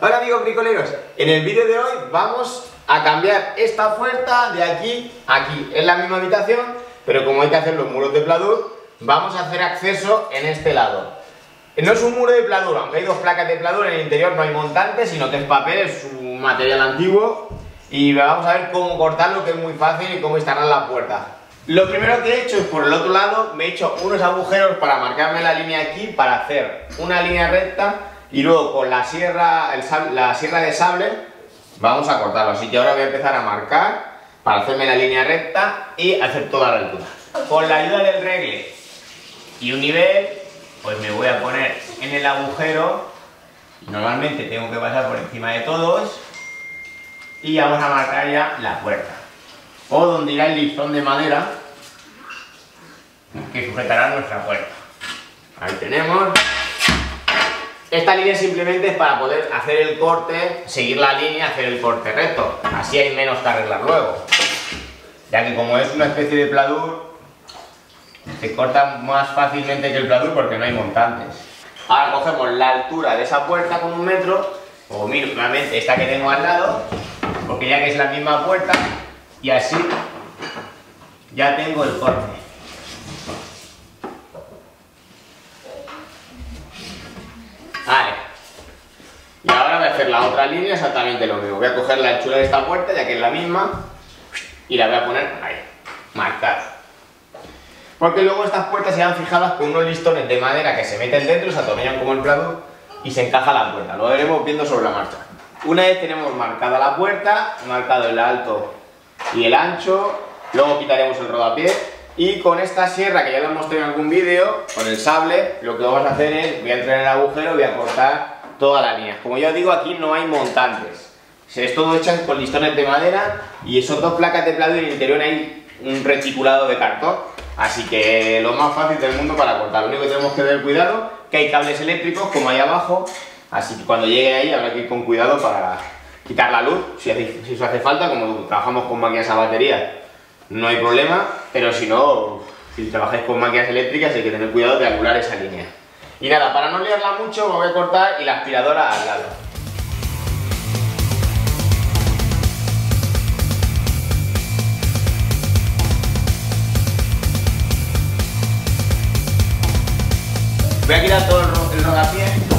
Hola amigos bricoleros, en el vídeo de hoy vamos a cambiar esta puerta de aquí a aquí. Es la misma habitación, pero como hay que hacer los muros de pladur, vamos a hacer acceso en este lado. No es un muro de pladur, aunque hay dos placas de pladur, en el interior no hay montantes, sino que es papel, es un material antiguo y vamos a ver cómo cortarlo, que es muy fácil y cómo instalar la puerta. Lo primero que he hecho es por el otro lado, me he hecho unos agujeros para marcarme la línea aquí, para hacer una línea recta y luego con la sierra, la sierra de sable vamos a cortarlo. Así que ahora voy a empezar a marcar para hacerme la línea recta y hacer toda la altura. Con la ayuda del regle y un nivel, pues me voy a poner en el agujero. Normalmente tengo que pasar por encima de todos y vamos a marcar ya la puerta o donde irá el listón de madera que sujetará nuestra puerta. Ahí tenemos. Esta línea simplemente es para poder hacer el corte, seguir la línea, hacer el corte recto. Así hay menos que arreglar luego. Ya que como es una especie de pladur, se corta más fácilmente que el pladur porque no hay montantes. Ahora cogemos la altura de esa puerta con un metro, o mínimamente esta que tengo al lado, porque ya que es la misma puerta, y así ya tengo el corte. Línea exactamente lo mismo. Voy a coger la anchura de esta puerta, ya que es la misma, y la voy a poner ahí, marcada. Porque luego estas puertas se van fijadas con unos listones de madera que se meten dentro, se atornillan como el plato y se encaja la puerta. Lo veremos viendo sobre la marcha. Una vez tenemos marcada la puerta, marcado el alto y el ancho, luego quitaremos el rodapié y con esta sierra que ya lo tenido en algún vídeo, con el sable, lo que vamos a hacer es, voy a entrar en el agujero voy a cortar toda la línea. Como ya os digo, aquí no hay montantes. Es todo hecho con listones de madera y son dos placas de plato y en el interior hay un reticulado de cartón. Así que lo más fácil del mundo para cortar. Lo único que tenemos que tener cuidado que hay cables eléctricos como ahí abajo. Así que cuando llegue ahí habrá que ir con cuidado para, quitar la luz, si, si eso hace falta, como trabajamos con máquinas a batería, no hay problema, pero si no, si trabajáis con máquinas eléctricas hay que tener cuidado de anular esa línea. Y nada, para no liarla mucho me voy a cortar y la aspiradora al lado. Voy a quitar todo el, el rodapié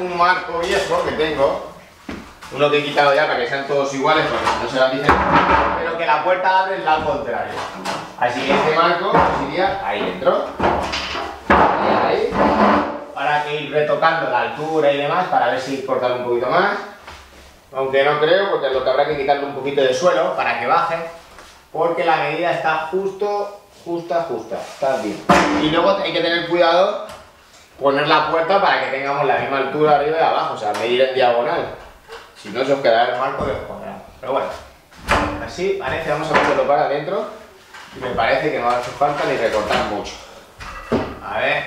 un marco viejo que tengo, uno que he quitado ya para que sean todos iguales, porque no pero que la puerta abre el lado contrario. Así que este marco iría ahí dentro, ahí, para que ir retocando la altura y demás, para ver si cortar un poquito más. Aunque no creo, porque lo que habrá que quitarle un poquito de suelo para que baje, porque la medida está justo, justa, justa, está bien. Y luego hay que tener cuidado poner la puerta para que tengamos la misma altura arriba y abajo, o sea, medir en diagonal. Si no, se os quedará el marco descuadrado. Pero bueno, así parece, vamos a meterlo para adentro. Y me parece que no hace falta ni recortar mucho. A ver.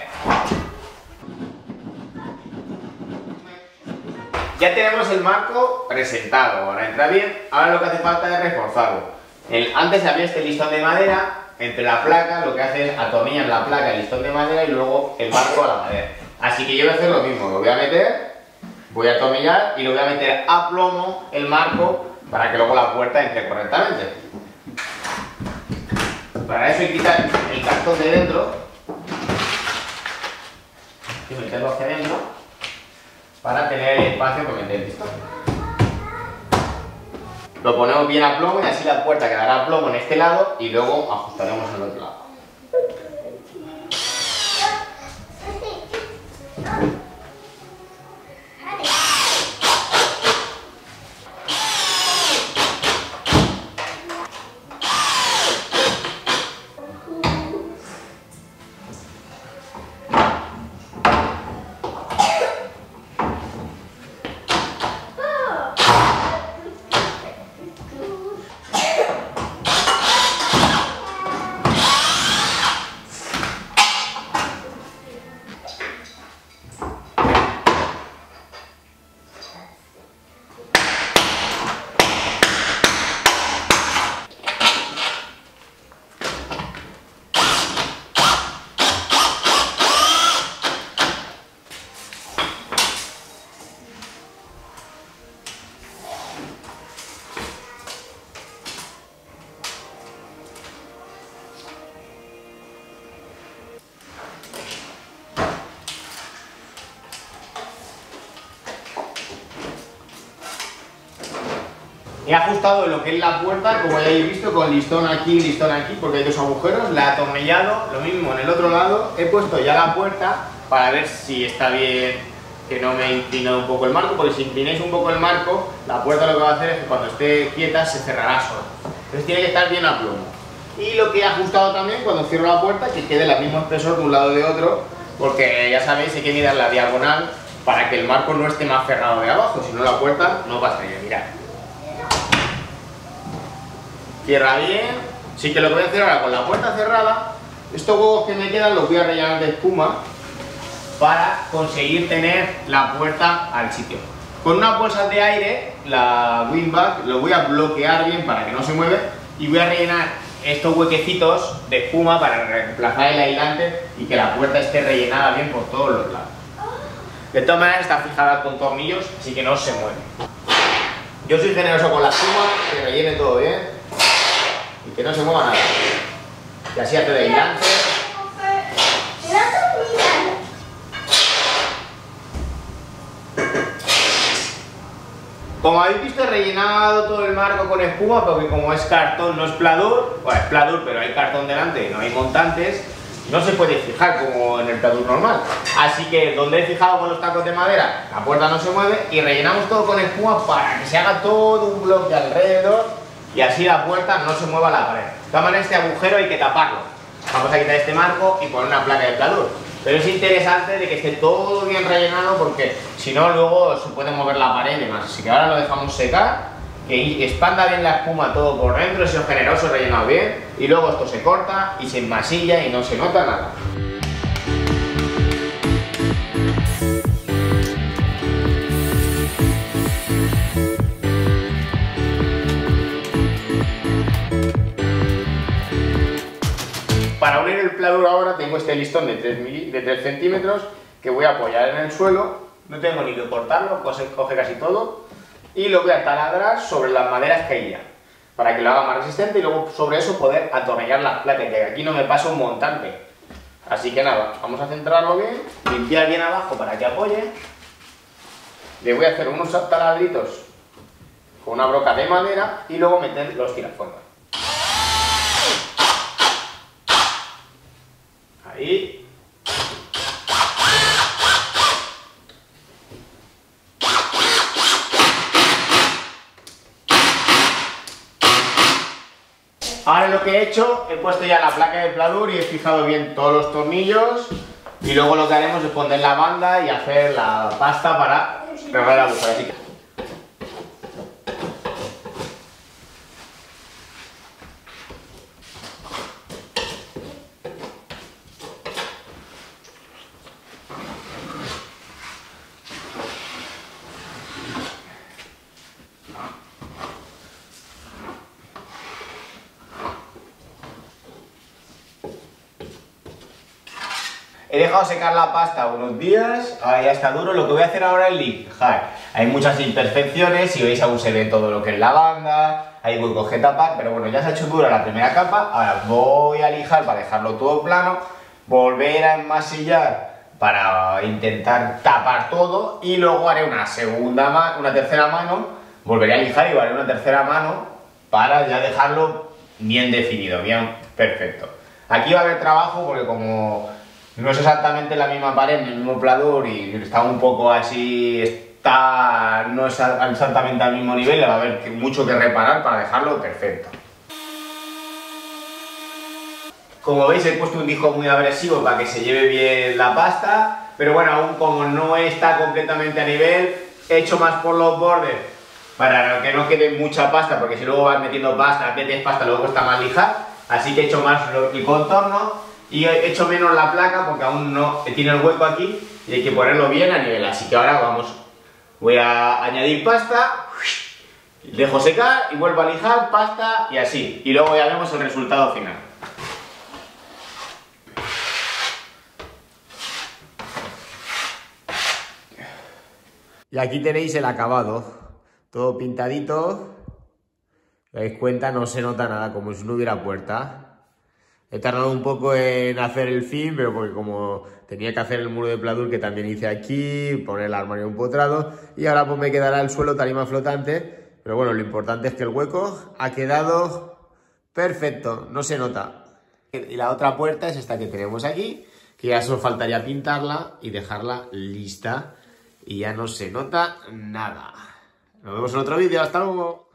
Ya tenemos el marco presentado, ahora entra bien. Ahora lo que hace falta es reforzarlo. El, antes había este listón de madera entre la placa, lo que hace es atornillar la placa, el listón de madera y luego el marco a la madera. Así que yo voy a hacer lo mismo, lo voy a meter, voy a atornillar y lo voy a meter a plomo el marco para que luego la puerta entre correctamente. Para eso hay que quitar el cartón de dentro y meterlo hacia adentro para tener espacio para meter el listón. Lo ponemos bien a plomo y así la puerta quedará a plomo en este lado y luego ajustaremos el otro lado. He ajustado lo que es la puerta, como ya habéis visto, con listón aquí, listón aquí, porque hay dos agujeros. La he atornillado, lo mismo en el otro lado. He puesto ya la puerta para ver si está bien, que no me he inclinado un poco el marco, porque si inclináis un poco el marco, la puerta lo que va a hacer es que cuando esté quieta se cerrará sola. Entonces tiene que estar bien a plomo. Y lo que he ajustado también cuando cierro la puerta, que quede el mismo espesor de un lado de otro, porque ya sabéis, hay que mirar la diagonal para que el marco no esté más cerrado de abajo, si no la puerta no pasaría, mirad. Cierra bien, sí que lo que voy a hacer ahora con la puerta cerrada, estos huevos que me quedan los voy a rellenar de espuma para conseguir tener la puerta al sitio. Con una bolsa de aire, la windbag, lo voy a bloquear bien para que no se mueve y voy a rellenar estos huequecitos de espuma para reemplazar el aislante y que la puerta esté rellenada bien por todos los lados. De todas maneras está fijada con tornillos, así que no se mueve. Yo soy generoso con la espuma, que rellene todo bien y que no se mueva nada. Y así hace de aislante. Como habéis visto he rellenado todo el marco con espuma porque como es cartón no es pladur, bueno es pladur pero hay cartón delante, no hay montantes, no se puede fijar como en el pladur normal. Así que donde he fijado con los tacos de madera, la puerta no se mueve y rellenamos todo con espuma para que se haga todo un bloque alrededor y así la puerta no se mueva la pared. Maneras este agujero hay que taparlo. Vamos a quitar este marco y poner una placa de pladur. Pero es interesante de que esté todo bien rellenado porque si no luego se puede mover la pared y demás. Así que ahora lo dejamos secar, que expanda bien la espuma todo por dentro, sido generoso, rellenado bien y luego esto se corta y se enmasilla y no se nota nada. Para unir el pladur ahora tengo este listón de 3, de 3 centímetros que voy a apoyar en el suelo, no tengo ni que cortarlo, coge casi todo, y lo voy a taladrar sobre las maderas ya, para que lo haga más resistente y luego sobre eso poder atornillar las placas, que aquí no me pasa un montante. Así que nada, vamos a centrarlo bien, limpiar bien abajo para que apoye, le voy a hacer unos taladritos con una broca de madera y luego meter los tiraformas. Ahí. Ahora lo he hecho, he puesto ya la placa de pladur y he fijado bien todos los tornillos y luego lo que haremos es poner la banda y hacer la pasta para pegar la agujero. He dejado secar la pasta unos días, ahora ya está duro. Lo que voy a hacer ahora es lijar. Hay muchas imperfecciones, si veis aún se ve todo lo que es la banda, hay huecos que tapar, pero bueno, ya se ha hecho dura la primera capa. Ahora voy a lijar para dejarlo todo plano, volver a enmasillar para intentar tapar todo y luego haré una segunda una tercera mano, volveré a lijar y haré una tercera mano para ya dejarlo bien definido, bien perfecto. Aquí va a haber trabajo porque como no es exactamente la misma pared, el mismo pladur y está un poco así, está, no es exactamente al mismo nivel, va a haber mucho que reparar para dejarlo perfecto. Como veis he puesto un disco muy agresivo para que se lleve bien la pasta, pero bueno, aún como no está completamente a nivel, he hecho más por los bordes para que no quede mucha pasta, porque si luego vas metiendo pasta, metes pasta, luego cuesta más lijar, así que he hecho más el contorno y he hecho menos la placa porque aún no tiene el hueco aquí y hay que ponerlo bien a nivel. Así que ahora vamos, voy a añadir pasta, dejo secar y vuelvo a lijar pasta y así. Y luego ya vemos el resultado final. Y aquí tenéis el acabado, todo pintadito. ¿Os dais cuenta? No se nota nada, como si no hubiera puerta. He tardado un poco en hacer el fin, pero porque como tenía que hacer el muro de pladur que también hice aquí, poner el armario empotrado, y ahora pues me quedará el suelo tarima flotante, Pero bueno, lo importante es que el hueco ha quedado perfecto, no se nota. Y la otra puerta es esta que tenemos aquí, que ya solo faltaría pintarla y dejarla lista. Y ya no se nota nada. Nos vemos en otro vídeo, hasta luego.